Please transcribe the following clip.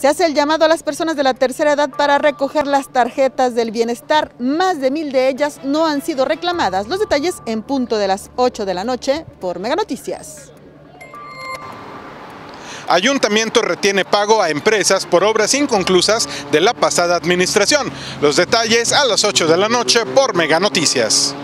Se hace el llamado a las personas de la tercera edad para recoger las tarjetas del bienestar. Más de mil de ellas no han sido reclamadas. Los detalles en punto de las 8 de la noche por Mega Noticias. Ayuntamiento retiene pago a empresas por obras inconclusas de la pasada administración. Los detalles a las 8 de la noche por Mega Noticias.